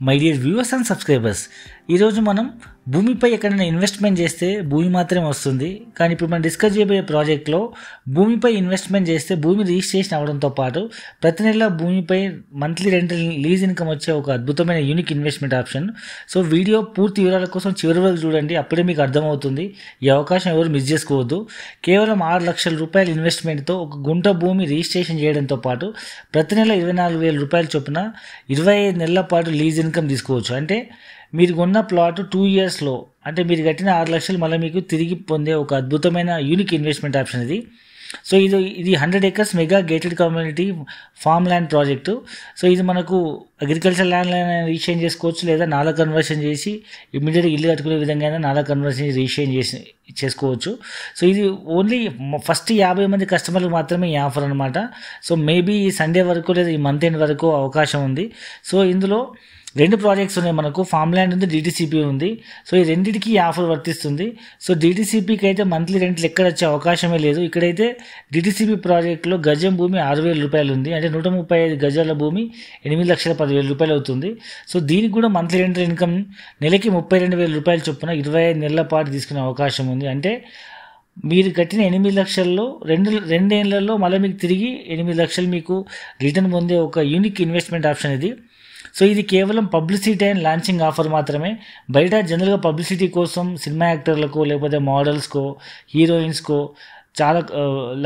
My dear viewers and subscribers ఈరోజు మనం భూమిపై ఎక్కడైనా ఇన్వెస్ట్మెంట్ చేస్తే భూమి మాత్రమే వస్తుంది. కానీ ఇప్పుడు మనం డిస్కస్ చేయబోయే ప్రాజెక్ట్లో భూమిపై ఇన్వెస్ట్మెంట్ చేస్తే భూమి రిజిస్ట్రేషన్ అవడంతో పాటు ప్రతి నెల భూమిపై మంత్లీ రెంటల్ లీజ్ ఇన్కమ్ వచ్చే ఒక అద్భుతమైన unique investment option so video పూర్తి వివరాల కోసం చివరి వరకు చూడండి. అప్పుడే మీకు అర్థమవుతుంది. ఈ అవకాశం ఎవరు మిస్ చేసుకోవద్దు. కేవలం ఆరు లక్షల రూపాయల ఇన్వెస్ట్మెంట్తో ఒక గుంట భూమి రిజిస్ట్రేషన్ చేయడంతో పాటు ప్రతి నెల ఇరవై నాలుగు వేల రూపాయల చొప్పున ఇరవై ఐదు నెలల పాటు లీజ్ ఇన్కమ్ తీసుకోవచ్చు. అంటే మీరు కొన్న ప్లాట్ టూ ఇయర్స్లో అంటే మీరు కట్టిన ఆరు లక్షలు మళ్ళీ మీకు తిరిగి పొందే ఒక అద్భుతమైన యూనిక్ ఇన్వెస్ట్మెంట్ ఆప్షన్ ఇది. సో ఇది ఇది hundred acres mega gated community farm land project so ఇది మనకు అగ్రికల్చర్ ల్యాండ్ రిజిస్ట్రేషన్ చేసుకోవచ్చు లేదా నాలా కన్వర్షన్ చేసి ఇమీడియట్గా ఇల్లు కట్టుకునే విధంగా అయినా నాలా కన్వర్షన్ రిజిస్ట్రేషన్ చేసి చేసుకోవచ్చు. సో ఇది ఓన్లీ ఫస్ట్ యాభై మంది కస్టమర్లకు మాత్రమే ఈ ఆఫర్ అనమాట సో మేబీ ఈ సండే వరకు లేదా ఈ మంత్ ఎండ్ వరకు అవకాశం ఉంది. సో ఇందులో రెండు ప్రాజెక్ట్స్ ఉన్నాయి మనకు. ఫామ్ ల్యాండ్ ఉంది డిటీసీపీ ఉంది. సో ఈ రెండింటికి ఈ ఆఫర్ వర్తిస్తుంది. సో డిటీసీపీకి అయితే మంత్లీ రెంట్లు ఎక్కడ వచ్చే అవకాశమే లేదు. ఇక్కడైతే డిటీసీపీ ప్రాజెక్ట్లో గజం భూమి ఆరు వేల రూపాయలు ఉంది. అంటే నూట ముప్పై ఐదు గజాల భూమి ఎనిమిది లక్షల పదివేల రూపాయలు అవుతుంది. సో దీనికి కూడా మంత్లీ రెంటల్ ఇన్కమ్ నెలకి ముప్పై రెండు వేల రూపాయలు చొప్పున ఇరవై ఐదు నెలల పాటు తీసుకునే అవకాశం ఉంది. అంటే మీరు కట్టిన ఎనిమిది లక్షల్లో రెండు రెండేళ్ళలో మళ్ళీ మీకు తిరిగి ఎనిమిది లక్షలు మీకు రిటర్న్ పొందే ఒక యూనిక్ ఇన్వెస్ట్మెంట్ ఆప్షన్ ఇది. సో ఇది కేవలం పబ్లిసిటీ అండ్ లాంచింగ్ ఆఫర్ మాత్రమే. బయట జనరల్గా పబ్లిసిటీ కోసం సినిమా యాక్టర్లకు లేకపోతే మోడల్స్కో హీరోయిన్స్కో చాలా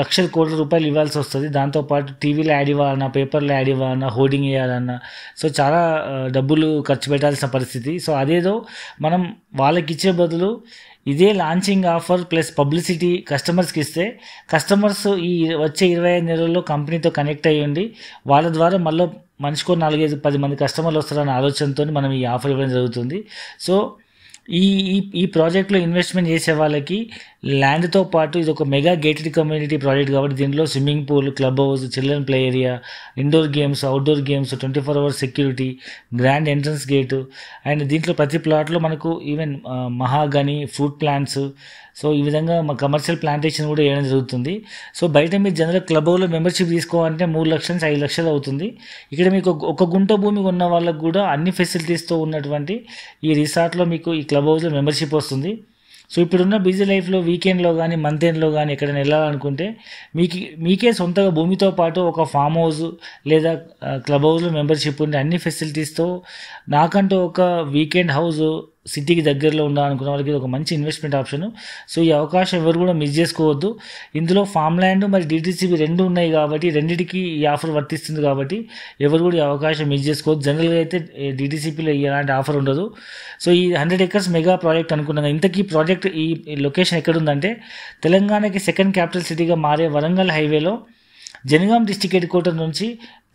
లక్షల కోట్ల రూపాయలు ఇవ్వాల్సి వస్తుంది. దాంతోపాటు టీవీలో యాడ్ ఇవ్వాలన్నా పేపర్లో యాడ్ ఇవ్వాలన్నా హోర్డింగ్ వేయాలన్నా సో చాలా డబ్బులు ఖర్చు పెట్టాల్సిన పరిస్థితి. సో అదేదో మనం వాళ్ళకి ఇచ్చే బదులు ఇదే లాంచింగ్ ఆఫర్ ప్లస్ పబ్లిసిటీ కస్టమర్స్కి ఇస్తే కస్టమర్స్ ఈ వచ్చే ఇరవై ఐదు నెలల్లో కంపెనీతో కనెక్ట్ అయ్యండి వాళ్ళ ద్వారా మళ్ళీ మనిషికో నాలుగైదు పది మంది కస్టమర్లు వస్తారన్న ఆలోచనతో మనం ఈ ఆఫర్ ఇవ్వడం జరుగుతుంది. సో ఈ ఈ ప్రాజెక్ట్లో ఇన్వెస్ట్మెంట్ చేసే వాళ్ళకి ల్యాండ్తో పాటు ఇది ఒక మెగా గేటెడ్ కమ్యూనిటీ ప్రాజెక్ట్ కాబట్టి దీనిలో swimming pool club house children play area indoor games outdoor games twenty four hours security grand entrance gate and దీంట్లో ప్రతి ప్లాట్లో మనకు even mahogany fruit plants so ఈ విధంగా మా కమర్షియల్ ప్లాంటేషన్ కూడా వేయడం జరుగుతుంది. సో బయట మీరు జనరల్ క్లబ్ హౌస్లో మెంబర్షిప్ తీసుకోవాలంటే మూడు లక్షల నుంచి ఐదు లక్షలు అవుతుంది. ఇక్కడ మీకు ఒక గుంట భూమి ఉన్న వాళ్ళకు కూడా అన్ని ఫెసిలిటీస్తో ఉన్నటువంటి ఈ రిసార్ట్లో మీకు ఈ క్లబ్ హౌస్లో మెంబర్షిప్ వస్తుంది. సో ఇప్పుడున్న బిజీ లైఫ్లో వీకెండ్లో కానీ మంత్ ఎండ్లో కానీ ఎక్కడైనా వెళ్ళాలనుకుంటే మీకు మీకే సొంతగా భూమితో పాటు ఒక ఫామ్ హౌస్ లేదా క్లబ్ హౌస్లో మెంబర్షిప్ ఉండే అన్ని ఫెసిలిటీస్తో నాకంటూ ఒక వీకెండ్ హౌస్ సిటీకి దగ్గరలో ఉండాలనుకున్న వాళ్ళకి ఇది ఒక మంచి ఇన్వెస్ట్మెంట్ ఆప్షన్ సో ఈ అవకాశం ఎవరు కూడా మిస్ చేసుకోవద్దు. ఇందులో ఫామ్ ల్యాండ్ మరి డిటీసీబీ రెండు ఉన్నాయి కాబట్టి రెండింటికి ఈ ఆఫర్ వర్తిస్తుంది కాబట్టి ఎవరు కూడా ఈ అవకాశం మిస్ చేసుకోవద్దు. జనరల్గా అయితే డిటీసీపీలో ఎలాంటి ఆఫర్ ఉండదు. సో ఈ హండ్రెడ్ ఎకర్స్ మెగా ప్రాజెక్ట్ అనుకున్నాం. ఇంతకీ ప్రాజెక్ట్ ఈ లొకేషన్ ఎక్కడుందంటే తెలంగాణకి సెకండ్ క్యాపిటల్ సిటీగా మారే వరంగల్ హైవేలో జనగాం డిస్టిక్ హెడ్ క్వార్టర్ నుంచి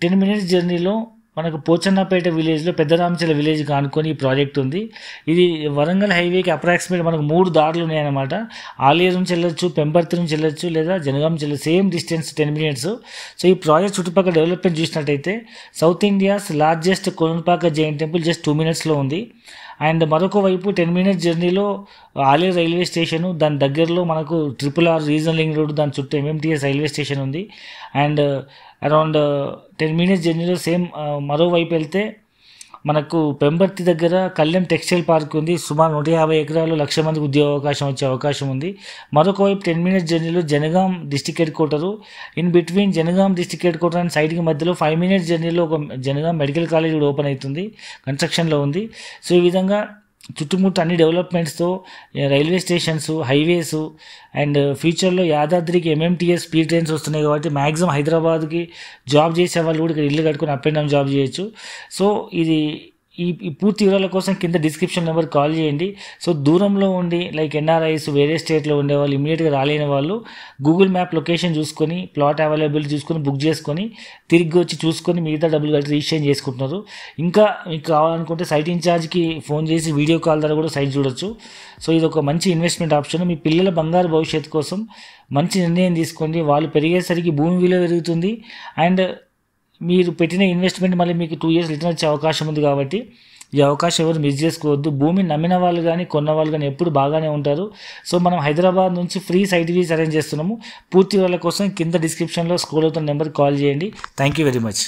టెన్ మినిట్స్ జర్నీలో మనకు పోచన్నపేట విలేజ్లో పెద్దరామచల విలేజ్ కానుకొని ఈ ప్రాజెక్ట్ ఉంది. ఇది వరంగల్ హైవేకి అప్రాక్సిమేట్ మనకు మూడు దారులు ఉన్నాయన్నమాట. ఆలియర్ నుంచి వెళ్ళొచ్చు పెంపర్తి నుంచి వెళ్ళొచ్చు లేదా జనగాం నుంచి same distance ten minutes. So ఈ ప్రాజెక్ట్ చుట్టుపక్కల డెవలప్మెంట్ చూసినట్టయితే south India's largest Konapaka Jain temple just two మినిట్స్లో ఉంది. అండ్ మరొక వైపు టెన్ మినిట్స్ జర్నీలో ఆలేరు రైల్వే స్టేషను దాని దగ్గరలో మనకు triple R regional link road దాని చుట్టూ ఎంఎంటీఎస్ రైల్వే స్టేషన్ ఉంది. అండ్ అరౌండ్ టెన్ మినిట్స్ జర్నీలో సేమ్ మరోవైపు వెళ్తే మనకు పెంబర్తి దగ్గర కళ్యాణ్ టెక్స్టైల్ పార్క్ ఉంది. సుమారు నూట యాభై ఎకరాలు లక్ష మందికి ఉద్యోగ అవకాశం వచ్చే అవకాశం ఉంది. మరొకవైపు టెన్ మినిట్స్ జర్నీలో Jangaon district head quarter in between Jangaon district head quarter and సైడ్కి మధ్యలో ఫైవ్ మినిట్స్ జర్నీలో ఒక జనగాం మెడికల్ కాలేజ్ కూడా ఓపెన్ అవుతుంది కన్స్ట్రక్షన్లో ఉంది. సో ఈ విధంగా చుట్టుముట్టు అన్ని డెవలప్మెంట్స్తో రైల్వే స్టేషన్స్ హైవేస్ అండ్ ఫ్యూచర్లో యాదాద్రికి ఎంఎంటీఎస్ స్పీడ్ ట్రైన్స్ వస్తున్నాయి కాబట్టి మ్యాక్సిమం హైదరాబాద్కి జాబ్ చేసే వాళ్ళు కూడా ఇక్కడ ఇల్లు కట్టుకుని అప్ అండ్ డౌన్ జాబ్ చేయొచ్చు. సో ఇది ఈ ఈ పూర్తి వివరాల కోసం కింద డిస్క్రిప్షన్ నెంబర్ కాల్ చేయండి. సో దూరంలో ఉండి లైక్ ఎన్ఆర్ఐస్ వేరే స్టేట్లో ఉండే వాళ్ళు ఇమీడియట్గా రాలేని వాళ్ళు గూగుల్ మ్యాప్ లొకేషన్ చూసుకొని ప్లాట్ అవైలబుల్ చూసుకొని బుక్ చేసుకొని తిరిగి వచ్చి చూసుకొని మిగతా డబ్బులు కట్టి రిజిస్ట్రేషన్ చేసుకుంటున్నారు. ఇంకా మీకు కావాలనుకుంటే సైట్ ఇన్ఛార్జ్కి ఫోన్ చేసి వీడియో కాల్ ద్వారా కూడా సైట్ చూడొచ్చు. సో ఇది ఒక మంచి ఇన్వెస్ట్మెంట్ ఆప్షన్ మీ పిల్లల బంగారు భవిష్యత్తు కోసం మంచి నిర్ణయం తీసుకోండి. వాళ్ళు పెరిగేసరికి భూమి విలువ పెరుగుతుంది. అండ్ మీరు పెట్టిన ఇన్వెస్ట్మెంట్ మళ్ళీ మీకు టూ ఇయర్స్ రిటర్న్ వచ్చే అవకాశం ఉంది కాబట్టి ఈ అవకాశం ఎవరు మిస్ చేసుకోవద్దు. భూమి నమ్మిన వాళ్ళు కానీ కొన్న వాళ్ళు కానీ ఎప్పుడు బాగానే ఉంటారు. సో మనం హైదరాబాద్ నుంచి ఫ్రీ సైట్ వీస్ అరేంజ్ చేస్తున్నాము. పూర్తి వాళ్ళ కోసం కింద డిస్క్రిప్షన్లో స్క్రోల్ అవుతున్న నెంబర్ కాల్ చేయండి. Thank you very much